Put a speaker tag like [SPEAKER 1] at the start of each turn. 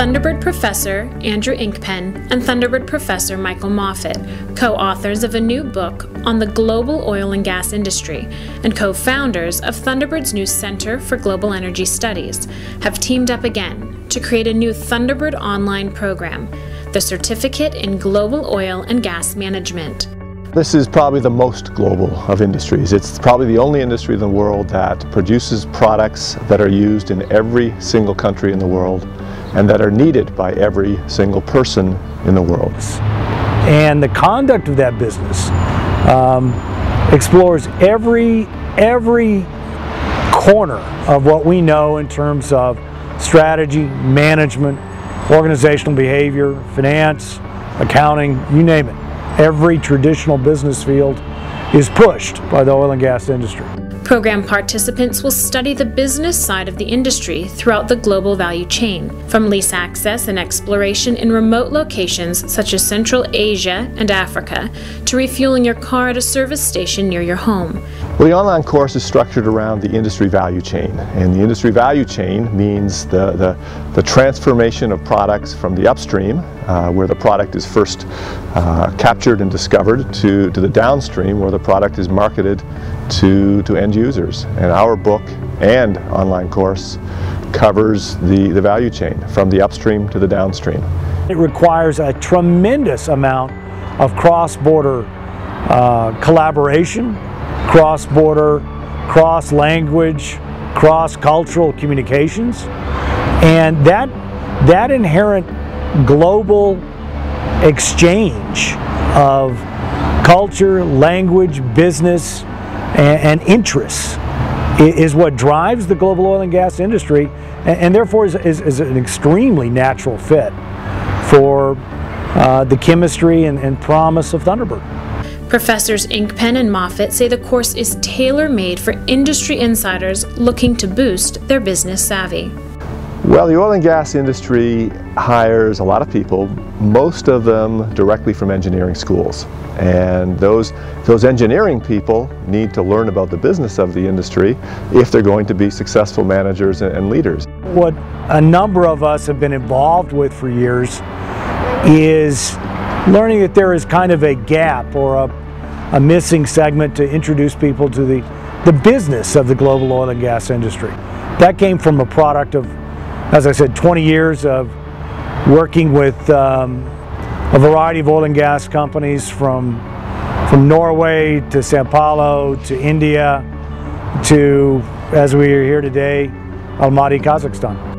[SPEAKER 1] Thunderbird professor Andrew Inkpen and Thunderbird professor Michael Moffett, co authors of a new book on the global oil and gas industry, and co founders of Thunderbird's new Center for Global Energy Studies, have teamed up again to create a new Thunderbird online program, the Certificate in Global Oil and Gas Management.
[SPEAKER 2] This is probably the most global of industries. It's probably the only industry in the world that produces products that are used in every single country in the world and that are needed by every single person in the world.
[SPEAKER 3] And the conduct of that business um, explores every, every corner of what we know in terms of strategy, management, organizational behavior, finance, accounting, you name it every traditional business field is pushed by the oil and gas industry.
[SPEAKER 1] Program participants will study the business side of the industry throughout the global value chain, from lease access and exploration in remote locations such as Central Asia and Africa, to refueling your car at a service station near your home.
[SPEAKER 2] Well, the online course is structured around the industry value chain, and the industry value chain means the, the, the transformation of products from the upstream, uh, where the product is first uh, captured and discovered, to, to the downstream, where the product is marketed to, to end users. And our book and online course covers the, the value chain from the upstream to the downstream.
[SPEAKER 3] It requires a tremendous amount of cross-border uh, collaboration, cross-border, cross-language, cross-cultural communications. And that, that inherent global exchange of culture, language, business, and, and interests is what drives the global oil and gas industry and, and therefore is, is, is, an extremely natural fit for uh, the chemistry and, and promise of Thunderbird.
[SPEAKER 1] Professors Inkpen and Moffett say the course is tailor made for industry insiders looking to boost their business savvy.
[SPEAKER 2] Well, the oil and gas industry hires a lot of people, most of them directly from engineering schools. And those, those engineering people need to learn about the business of the industry if they're going to be successful managers and leaders.
[SPEAKER 3] What a number of us have been involved with for years is learning that there is kind of a gap or a, a missing segment to introduce people to the, the business of the global oil and gas industry. That came from a product of as I said, 20 years of working with um, a variety of oil and gas companies from, from Norway to Sao Paulo to India to, as we are here today, Almaty, Kazakhstan.